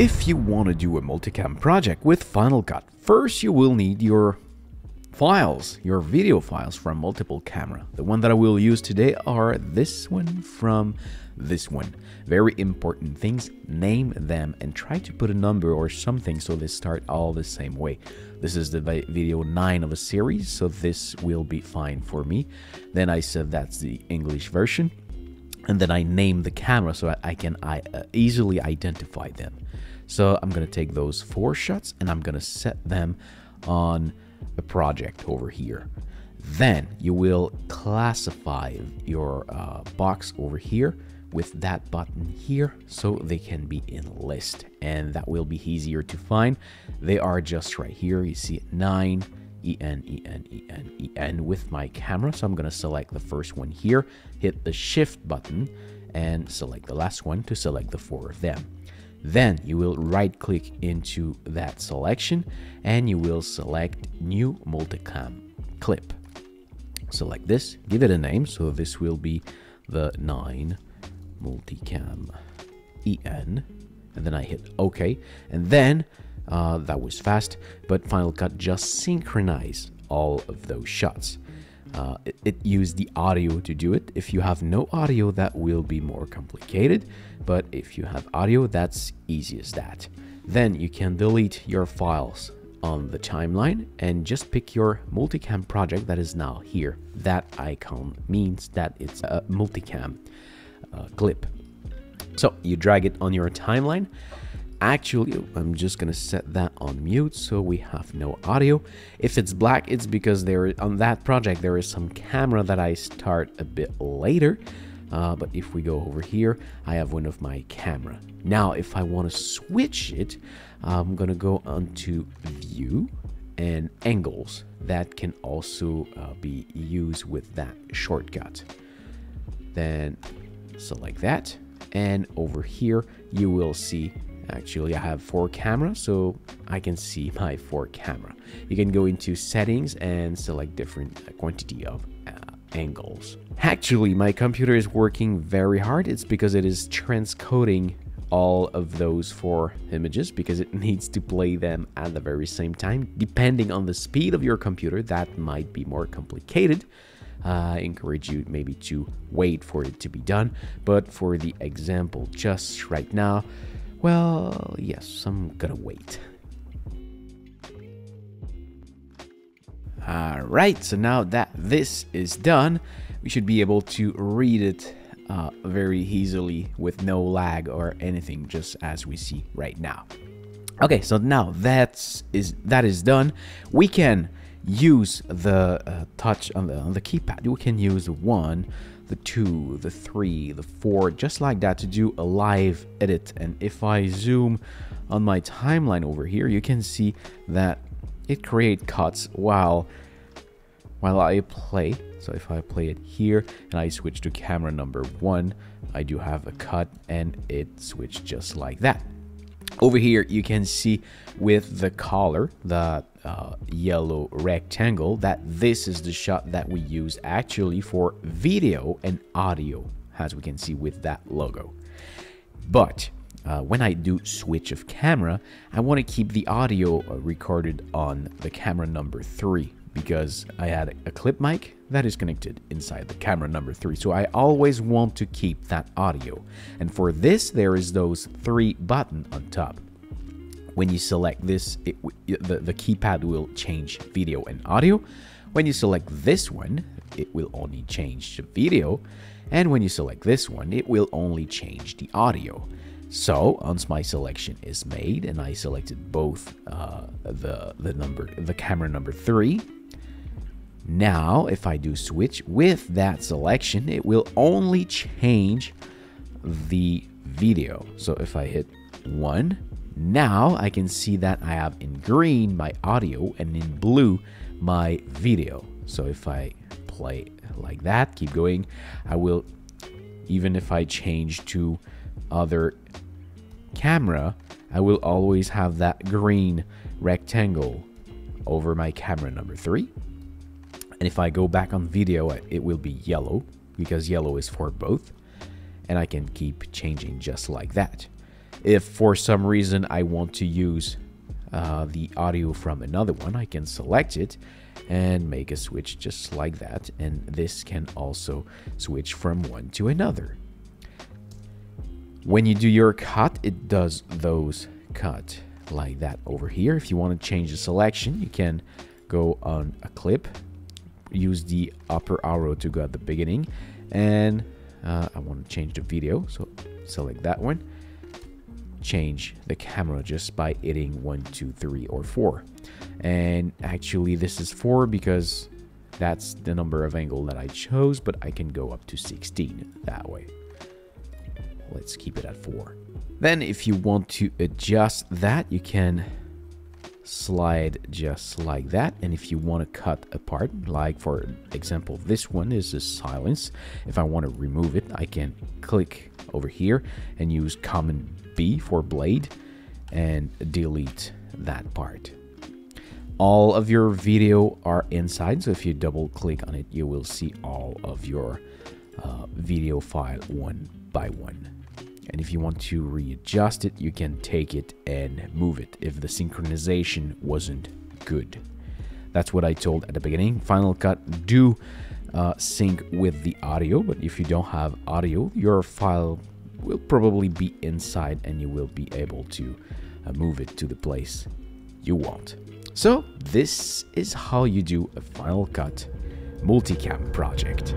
If you want to do a multicam project with Final Cut, first you will need your files, your video files from multiple camera. The one that I will use today are this one from this one. Very important things, name them and try to put a number or something so they start all the same way. This is the video 9 of a series, so this will be fine for me. Then I said that's the English version. And then I name the camera so I can I, uh, easily identify them. So I'm to take those four shots and I'm to set them on a project over here. Then you will classify your uh, box over here with that button here so they can be in list and that will be easier to find. They are just right here. You see 9 EN, EN, EN, EN with my camera. So I'm going to select the first one here, hit the shift button and select the last one to select the four of them. Then you will right click into that selection and you will select new multicam clip. Select this, give it a name. So this will be the 9 multicam en and then I hit OK and then uh, that was fast but Final Cut just synchronized all of those shots uh, it, it, used the audio to do it if you have no audio that will be more complicated but if you have audio that's easy as that then you can delete your files on the timeline and just pick your multicam project that is now here that icon means that it's a multicam uh, clip. So you drag it on your timeline. Actually, I'm just gonna set that on mute so we have no audio. If it's black, it's because there on that project there is some camera that I start a bit later. Uh, but if we go over here, I have one of my camera. Now, if I want to switch it, I'm gonna go onto View and Angles. That can also uh, be used with that shortcut. Then select that and over here you will see actually I have four cameras so I can see my four camera. You can go into settings and select different quantity of uh, angles. Actually my computer is working very hard. It's because it is transcoding all of those four images because it needs to play them at the very same time. Depending on the speed of your computer that might be more complicated. I encourage you maybe to wait for it to be done. But for the example just right now, well, yes, I'm gonna wait. Alright, so now that this is done, we should be able to read it uh, very easily with no lag or anything, just as we see right now. Okay, so now that's is that is done, we can use the uh, touch on the, on the keypad. We can use one, the two, the three, the four, just like that to do a live edit. And if I zoom on my timeline over here, you can see that it create cuts while while I play. So if I play it here and I switch to camera number one, I do have a cut and it switched just like that. Over here, you can see with the color, the uh, yellow rectangle, that this is the shot that we use actually for video and audio, as we can see with that logo. But uh, when I do switch of camera, I want to keep the audio uh, recorded on the camera number three because I had a clip mic that is connected inside the camera number three. So I always want to keep that audio. And for this, there is those three button on top. When you select this, it, the, the keypad will change video and audio. When you select this one, it will only change the video. And when you select this one, it will only change the audio. So once my selection is made and I selected both uh, the the number the camera number three now, if I do switch with that selection, it will only change the video. So if I hit one, now I can see that I have in green my audio and in blue my video. So if I play like that, keep going, I will, even if I change to other camera, I will always have that green rectangle over my camera number three. And if I go back on video, it will be yellow because yellow is for both. And I can keep changing just like that. If for some reason I want to use uh, the audio from another one, I can select it and make a switch just like that. And this can also switch from one to another. When you do your cut, it does those cut like that over here. If you want to change the selection, you can go on a clip, use the upper arrow to go at the beginning, and uh, I want to change the video, so select that one. Change the camera just by hitting one two three or 4. And actually, this is 4 because that's the number of angle that I chose, but I can go up to 16 that way. Let's keep it at 4. Then if you want to adjust that, you can slide just like that. And if you want to cut apart, like for example, this one is a silence. If I want to remove it, I can click over here and use Command B for blade and delete that part. All of your video are inside, so if you double click on it, you will see all of your uh, video file one by one. And if you want to readjust it, you can take it and move it if the synchronization wasn't good. That's what I told at the beginning. Final Cut do uh, sync with the audio, but if you don't have audio, your file will probably be inside and you will be able to uh, move it to the place you want. So this is how you do a Final Cut multicam project.